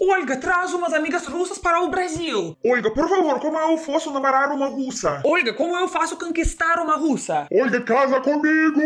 Olga, traz umas amigas russas para o Brasil. Olga, por favor, como eu posso namorar uma russa? Olga, como eu faço conquistar uma russa? Olga, casa comigo!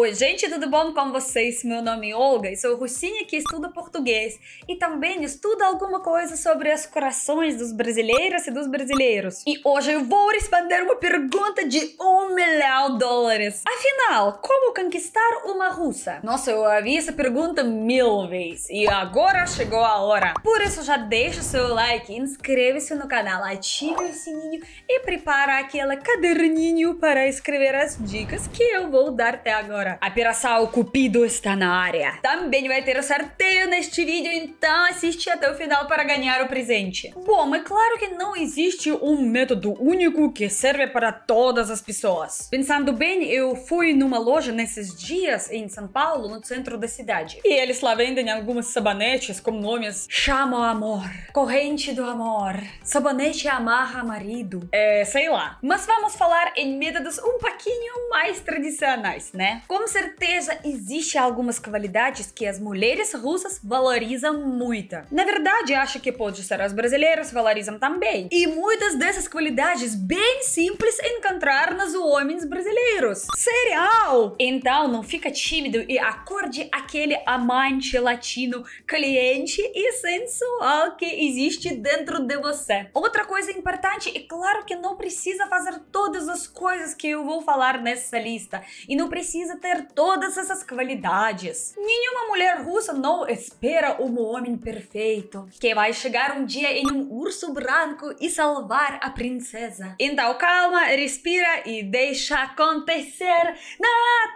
Oi, gente, tudo bom com vocês? Meu nome é Olga e sou russinha que estuda português e também estuda alguma coisa sobre os corações dos brasileiros e dos brasileiros. E hoje eu vou responder uma pergunta de um milhão de dólares. Afinal, como conquistar uma russa? Nossa, eu ouvi essa pergunta mil vezes e agora chegou a hora. Por isso já deixa o seu like, inscreve-se no canal, ative o sininho e prepara aquele caderninho para escrever as dicas que eu vou dar até agora. A Operação Cupido está na área. Também vai ter sorteio neste vídeo, então assiste até o final para ganhar o presente. Bom, é claro que não existe um método único que serve para todas as pessoas. Pensando bem, eu fui numa loja nesses dias em São Paulo, no centro da cidade. E eles lá vendem algumas sabonetes com nomes Chama o Amor, Corrente do Amor, Sabonete Amarra Marido, é, sei lá. Mas vamos falar em métodos um pouquinho mais tradicionais, né? Com certeza existe algumas qualidades que as mulheres russas valorizam muito. Na verdade, acho que pode ser as brasileiras valorizam também. E muitas dessas qualidades bem simples encontrar nos homens brasileiros. Serial! Então não fica tímido e acorde aquele amante latino cliente e sensual que existe dentro de você. Outra coisa importante, é claro que não precisa fazer todas as coisas que eu vou falar nessa lista e não precisa ter todas essas qualidades. Nenhuma mulher russa não espera um homem perfeito que vai chegar um dia em um urso branco e salvar a princesa. Então calma, respira e deixa acontecer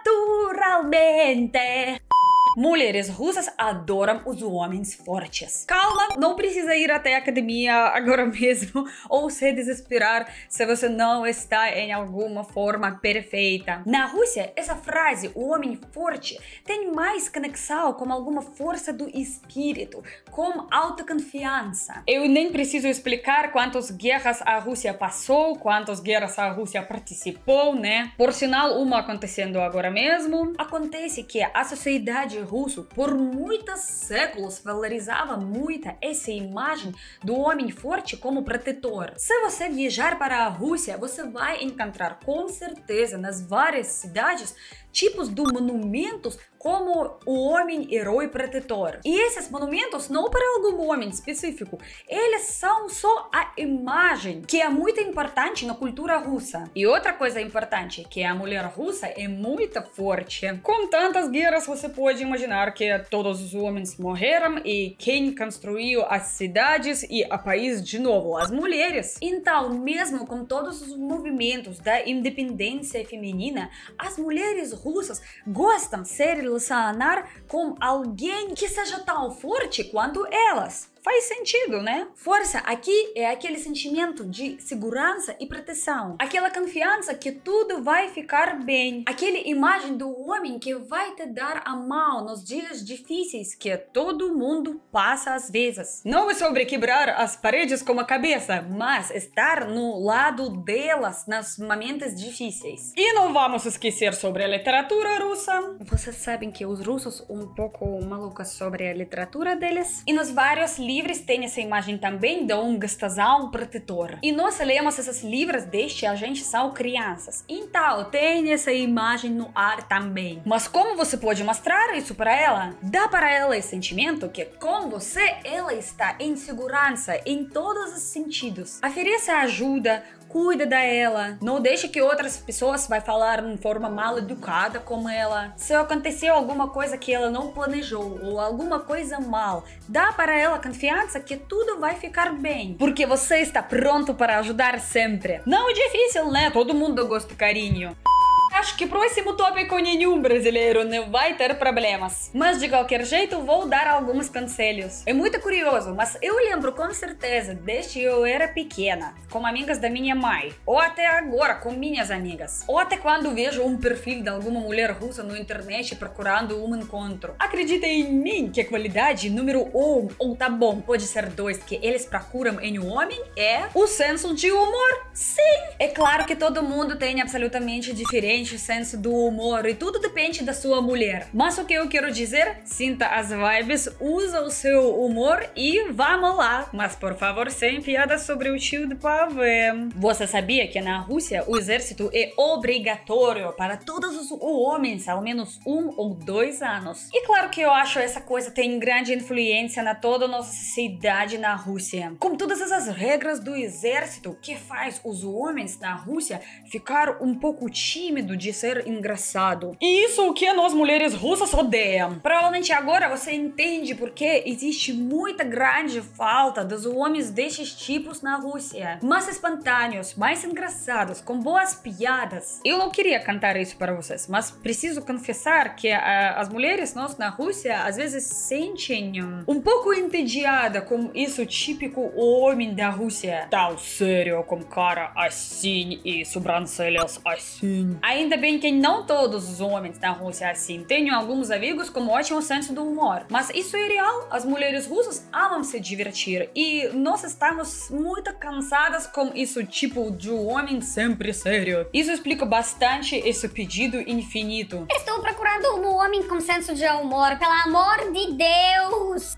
naturalmente. Mulheres russas adoram os homens fortes. Calma, não precisa ir até a academia agora mesmo ou se desesperar se você não está em alguma forma perfeita. Na Rússia, essa frase, o homem forte, tem mais conexão com alguma força do espírito, com autoconfiança. Eu nem preciso explicar quantas guerras a Rússia passou, quantas guerras a Rússia participou, né? Por sinal, uma acontecendo agora mesmo. Acontece que a sociedade russo por muitos séculos valorizava muito essa imagem do homem forte como protetor. Se você viajar para a Rússia, você vai encontrar com certeza nas várias cidades tipos de monumentos como o homem herói protetor. E esses monumentos não para algum homem específico, eles são só a imagem que é muito importante na cultura russa. E outra coisa importante, que a mulher russa é muito forte. Com tantas guerras você pode imaginar que todos os homens morreram e quem construiu as cidades e o país de novo, as mulheres. Então, mesmo com todos os movimentos da independência feminina, as mulheres russas gostam de se relacionar com alguém que seja tão forte quanto elas faz sentido, né? Força aqui é aquele sentimento de segurança e proteção, aquela confiança que tudo vai ficar bem, aquela imagem do homem que vai te dar a mão nos dias difíceis que todo mundo passa às vezes. Não é sobre quebrar as paredes com a cabeça, mas estar no lado delas nos momentos difíceis. E não vamos esquecer sobre a literatura russa. Vocês sabem que os russos um pouco malucos sobre a literatura deles e nos vários livros livros têm essa imagem também de um gastazão protetor. E nós lemos esses livros desde a gente são crianças. Então, tem essa imagem no ar também. Mas como você pode mostrar isso para ela? Dá para ela esse sentimento que com você ela está em segurança em todos os sentidos. Ofereça ajuda, cuida dela, não deixe que outras pessoas vai falar de forma mal educada com ela. Se aconteceu alguma coisa que ela não planejou ou alguma coisa mal, dá para ela confiança que tudo vai ficar bem, porque você está pronto para ajudar sempre. Não é difícil, né? Todo mundo gosta de carinho. Acho que próximo tópico nenhum brasileiro não vai ter problemas. Mas de qualquer jeito, vou dar alguns conselhos. É muito curioso, mas eu lembro com certeza desde eu era pequena, com amigas da minha mãe, ou até agora com minhas amigas, ou até quando vejo um perfil de alguma mulher russa no internet procurando um encontro. Acredita em mim que a qualidade número um, ou tá bom, pode ser dois, que eles procuram em um homem é o senso de humor. Sim! É claro que todo mundo tem absolutamente diferente diferente senso do humor e tudo depende da sua mulher. Mas o que eu quero dizer? Sinta as vibes, usa o seu humor e vamos lá. Mas por favor, sem piadas sobre o tio de pavê. Você sabia que na Rússia o exército é obrigatório para todos os homens, ao menos um ou dois anos? E claro que eu acho essa coisa tem grande influência na toda nossa sociedade na Rússia. Com todas essas regras do exército que faz os homens na Rússia ficar um pouco de ser engraçado. E isso o que nós mulheres russas odeiam. Provavelmente agora você entende porque existe muita grande falta dos homens desses tipos na Rússia. Mais espontâneos, mais engraçados, com boas piadas. Eu não queria cantar isso para vocês, mas preciso confessar que uh, as mulheres nós na Rússia às vezes sentem um, um pouco entediada com isso típico homem da Rússia. Tão sério, com cara assim e sobrancelhas assim. Ainda bem que não todos os homens na Rússia assim. Tenho alguns amigos com ótimo senso do humor. Mas isso é real. As mulheres russas amam se divertir. E nós estamos muito cansadas com isso tipo de homem sempre sério. Isso explica bastante esse pedido infinito. Estou procurando um homem com senso de humor, pelo amor de Deus!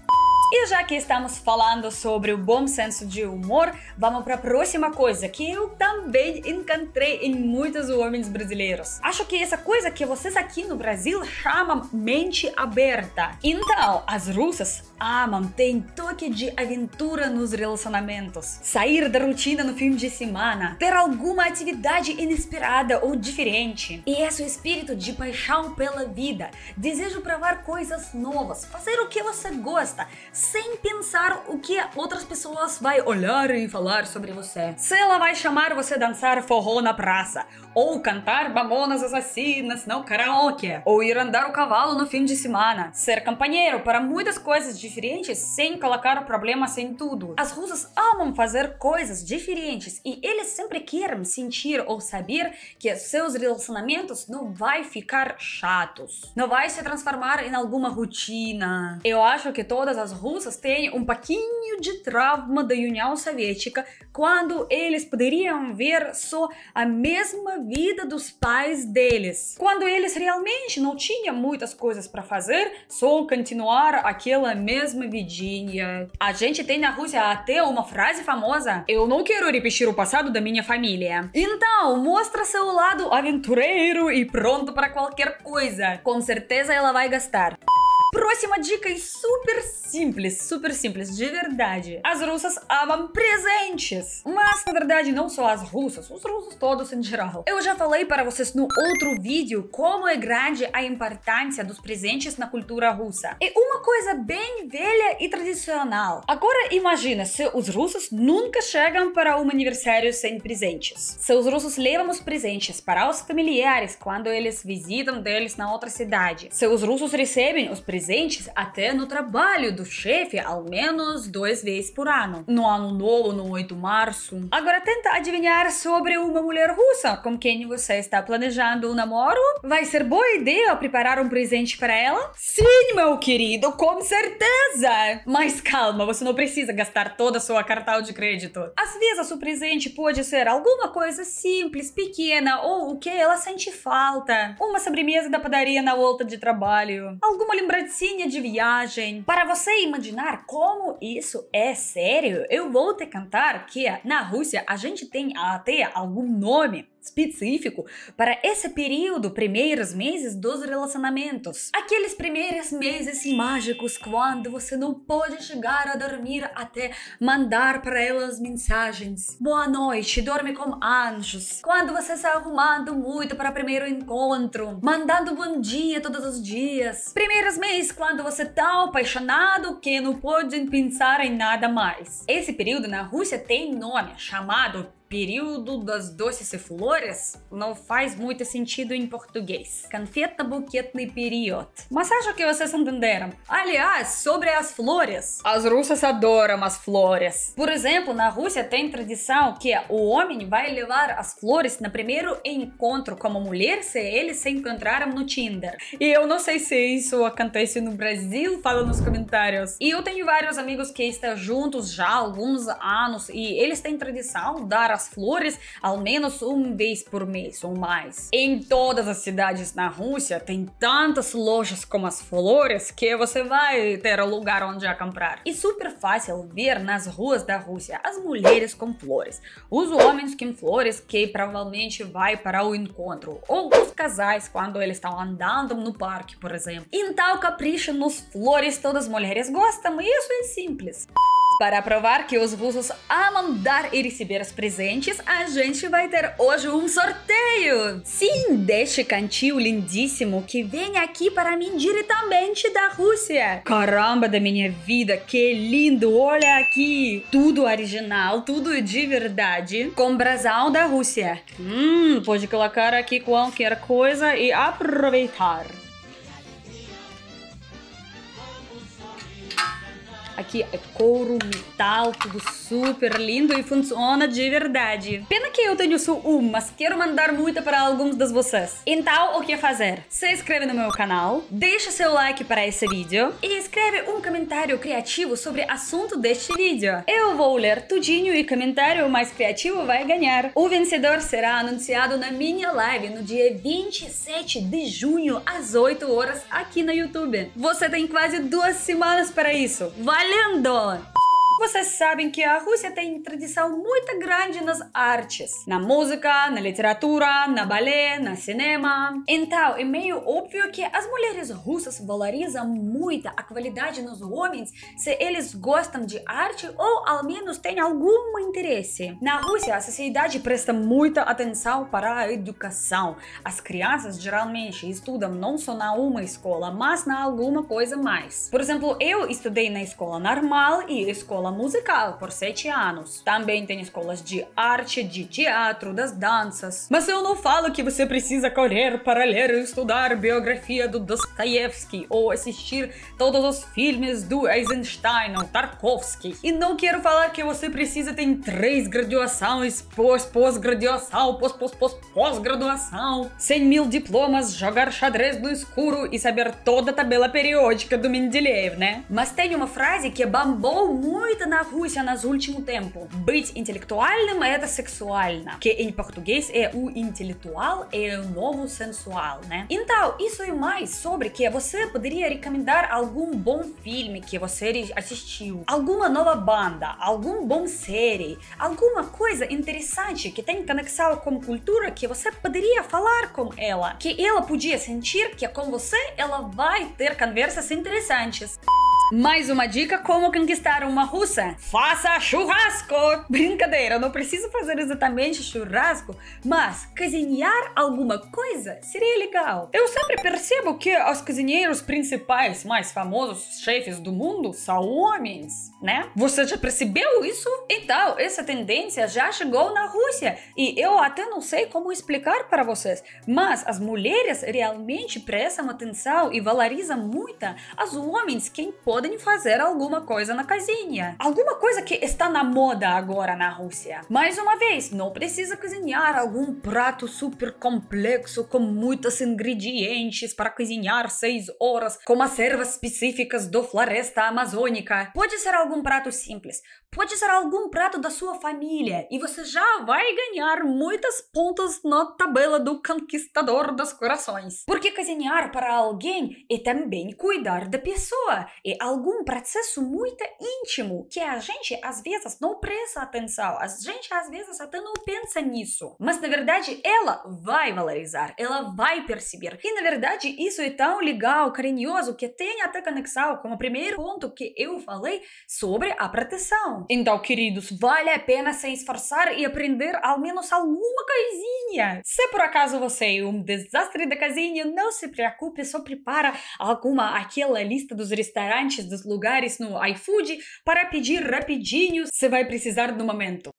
E já que estamos falando sobre o bom senso de humor, vamos para a próxima coisa que eu também encontrei em muitos homens brasileiros. Acho que essa coisa que vocês aqui no Brasil chamam mente aberta. Então, as russas amam ter toque de aventura nos relacionamentos, sair da rotina no fim de semana, ter alguma atividade inesperada ou diferente. E esse espírito de paixão pela vida, desejo provar coisas novas, fazer o que você gosta sem pensar o que outras pessoas vai olhar e falar sobre você. Se ela vai chamar você dançar forró na praça, ou cantar Mamonas Assassinas no karaoke, ou ir andar o cavalo no fim de semana, ser companheiro para muitas coisas diferentes sem colocar problemas em tudo. As russas amam fazer coisas diferentes e eles sempre querem sentir ou saber que seus relacionamentos não vai ficar chatos, não vai se transformar em alguma rotina. Eu acho que todas as russas têm um pouquinho de trauma da União Soviética quando eles poderiam ver só a mesma vida dos pais deles. Quando eles realmente não tinham muitas coisas para fazer, só continuar aquela mesma vidinha. A gente tem na Rússia até uma frase famosa: Eu não quero repetir o passado da minha família. Então, mostra seu lado aventureiro e pronto para qualquer coisa. Com certeza ela vai gastar. Próxima dica é super simples, super simples, de verdade. As russas amam presentes. Mas, na verdade, não só as russas, os russos todos em geral. Eu já falei para vocês no outro vídeo como é grande a importância dos presentes na cultura russa. É uma coisa bem velha e tradicional. Agora imagina se os russos nunca chegam para um aniversário sem presentes. Se os russos levam os presentes para os familiares quando eles visitam deles na outra cidade. Se os russos recebem os presentes presentes até no trabalho do chefe ao menos duas vezes por ano. No ano novo, no 8 de março. Agora tenta adivinhar sobre uma mulher russa com quem você está planejando um namoro? Vai ser boa ideia preparar um presente para ela? Sim, meu querido, com certeza! Mas calma, você não precisa gastar toda a sua cartão de crédito. Às vezes o presente pode ser alguma coisa simples, pequena ou o que ela sente falta. Uma sobremesa da padaria na volta de trabalho. Alguma lembrança lembrancinha de viagem. Para você imaginar como isso é sério, eu vou te cantar que na Rússia a gente tem até algum nome específico para esse período, primeiros meses dos relacionamentos. Aqueles primeiros meses mágicos quando você não pode chegar a dormir até mandar para elas mensagens. Boa noite, dorme com anjos. Quando você está arrumando muito para primeiro encontro, mandando bom dia todos os dias. Primeiros meses quando você está apaixonado que não pode pensar em nada mais. Esse período na Rússia tem nome chamado período das doces e flores não faz muito sentido em português. Confeta buquetный период. Mas acho que vocês entenderam. Aliás, sobre as flores. As russas adoram as flores. Por exemplo, na Rússia tem tradição que o homem vai levar as flores no primeiro encontro com a mulher se eles se encontraram no Tinder. E eu não sei se isso acontece no Brasil, fala nos comentários. E eu tenho vários amigos que estão juntos já há alguns anos e eles têm tradição dar as as flores ao menos uma vez por mês ou mais. Em todas as cidades na Rússia tem tantas lojas como as flores que você vai ter lugar onde a comprar. E super fácil ver nas ruas da Rússia as mulheres com flores, os homens com flores que provavelmente vai para o encontro, ou os casais quando eles estão andando no parque, por exemplo. Então capricha nos flores, todas as mulheres gostam, isso é simples. Para provar que os russos amam dar e receber os presentes, a gente vai ter hoje um sorteio! Sim, deste cantil lindíssimo que vem aqui para mim diretamente da Rússia. Caramba da minha vida, que lindo! Olha aqui! Tudo original, tudo de verdade, com brasão da Rússia. Hum, pode colocar aqui qualquer coisa e aproveitar. Aqui é couro, metal, tudo super lindo e funciona de verdade. Pena que eu tenho só um, mas quero mandar muita para alguns de vocês. Então, o que fazer? Se inscreve no meu canal, deixa seu like para esse vídeo e escreve um comentário criativo sobre o assunto deste vídeo. Eu vou ler tudinho e comentário mais criativo vai ganhar. O vencedor será anunciado na minha live no dia 27 de junho às 8 horas aqui no YouTube. Você tem quase duas semanas para isso. Vai valendo! Vocês sabem que a Rússia tem tradição muito grande nas artes, na música, na literatura, na balé, na cinema. Então, é meio óbvio que as mulheres russas valorizam muito a qualidade nos homens se eles gostam de arte ou ao menos têm algum interesse. Na Rússia, a sociedade presta muita atenção para a educação. As crianças geralmente estudam não só na uma escola, mas na alguma coisa mais. Por exemplo, eu estudei na escola normal e escola escola musical por sete anos. Também tem escolas de arte, de teatro, das danças. Mas eu não falo que você precisa correr para ler e estudar biografia do Dostoiévski ou assistir todos os filmes do Eisenstein ou Tarkovsky. E não quero falar que você precisa ter três graduações, pós pós-graduação, pós pós pós pós-graduação, 100 mil diplomas, jogar xadrez no escuro e saber toda a tabela periódica do Mendeleev, né? Mas tem uma frase que bombou muito muito na Rússia nos últimos tempos. Быть intelectualным – это sexuально, que em português é o intelectual é o novo sensual, né? Então, isso é mais sobre que você poderia recomendar algum bom filme que você assistiu, alguma nova banda, algum bom série, alguma coisa interessante que tem conexão com cultura que você poderia falar com ela, que ela podia sentir que com você ela vai ter conversas interessantes. Mais uma dica como conquistar uma russa. Faça churrasco! Brincadeira, não preciso fazer exatamente churrasco, mas cozinhar alguma coisa seria legal. Eu sempre percebo que os cozinheiros principais, mais famosos chefes do mundo são homens, né? Você já percebeu isso? Então, essa tendência já chegou na Rússia e eu até não sei como explicar para vocês, mas as mulheres realmente prestam atenção e valorizam muito os homens que podem fazer alguma coisa na casinha. Alguma coisa que está na moda agora na Rússia. Mais uma vez, não precisa cozinhar algum prato super complexo com muitos ingredientes para cozinhar seis horas com as ervas específicas do floresta amazônica. Pode ser algum prato simples, pode ser algum prato da sua família e você já vai ganhar muitos pontos na tabela do conquistador dos corações. Porque cozinhar para alguém é também cuidar da pessoa, é algum processo muito íntimo que a gente às vezes não presta atenção, a gente às vezes até não pensa nisso, mas na verdade ela vai valorizar, ela vai perceber. E na verdade isso é tão legal, carinhoso que tem até conexão com o primeiro ponto que eu falei sobre a proteção. Então, queridos, vale a pena se esforçar e aprender ao menos alguma coisinha. Se por acaso você é um desastre da casinha, não se preocupe, só prepara alguma aquela lista dos restaurantes, dos lugares no iFood para pedir rapidinho se vai precisar no momento.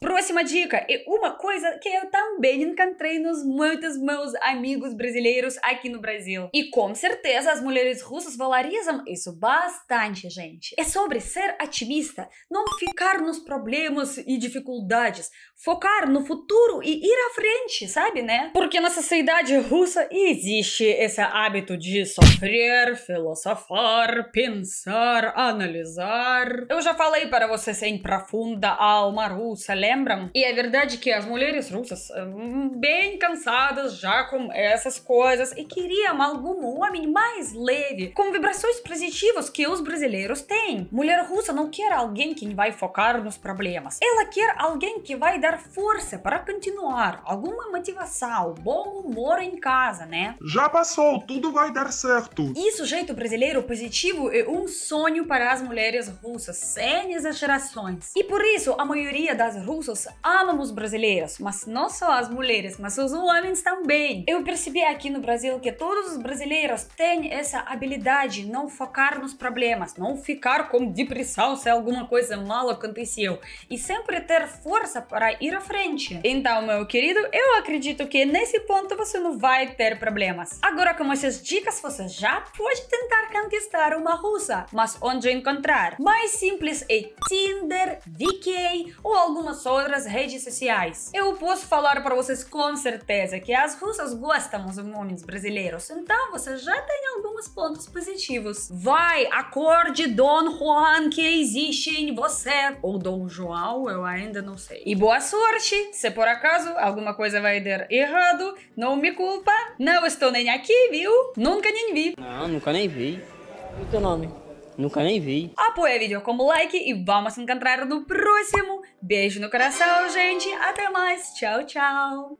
Próxima dica é uma coisa que eu também encontrei nos muitos meus amigos brasileiros aqui no Brasil. E com certeza as mulheres russas valorizam isso bastante, gente. É sobre ser otimista, não ficar nos problemas e dificuldades, focar no futuro e ir à frente, sabe, né? Porque na sociedade russa existe esse hábito de sofrer, filosofar, pensar, analisar. Eu já falei para vocês em profunda alma russa, lembram? E é verdade que as mulheres russas, hum, bem cansadas já com essas coisas, e queriam algum homem mais leve, com vibrações positivas que os brasileiros têm. Mulher russa não quer alguém que vai focar nos problemas. Ela quer alguém que vai dar força para continuar, alguma motivação, bom humor em casa, né? Já passou, tudo vai dar certo. Isso, jeito brasileiro positivo é um sonho para as mulheres russas, sem exagerações. E por isso, a maioria das russas amam os brasileiros, mas não só as mulheres, mas os homens também. Eu percebi aqui no Brasil que todos os brasileiros têm essa habilidade de não focar nos problemas, não ficar com depressão se alguma coisa mal aconteceu e sempre ter força para ir à frente. Então, meu querido, eu acredito que nesse ponto você não vai ter problemas. Agora, com essas dicas, você já pode tentar conquistar uma russa, mas onde encontrar? Mais simples é Tinder, VK ou algumas outras redes sociais. Eu posso falar para vocês com certeza que as russas gostam dos homens brasileiros, então você já tem alguns pontos positivos. Vai, acorde Don Juan que existe em você, ou Dom João, eu ainda não sei. E boa sorte! Se por acaso alguma coisa vai dar errado, não me culpa, não estou nem aqui, viu? Nunca nem vi. Não, nunca nem vi. E o teu nome? Nunca nem vi. Apoie o vídeo com o like e vamos se encontrar no próximo. Beijo no coração, gente. Até mais. Tchau, tchau.